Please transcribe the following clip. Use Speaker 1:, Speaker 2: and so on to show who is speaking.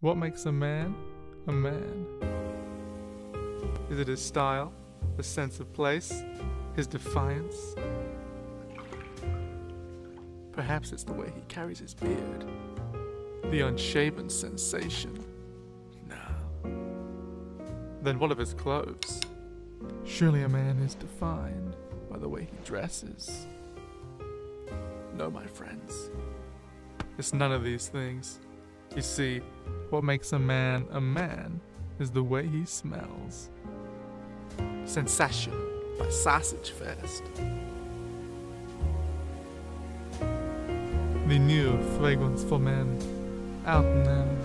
Speaker 1: What makes a man a man? Is it his style, his sense of place, his defiance? Perhaps it's the way he carries his beard, the unshaven sensation. No. Then what of his clothes? Surely a man is defined by the way he dresses. No, my friends. It's none of these things. You see, what makes a man a man is the way he smells. Sensation by Sausage Fest. The new fragrance for men out them.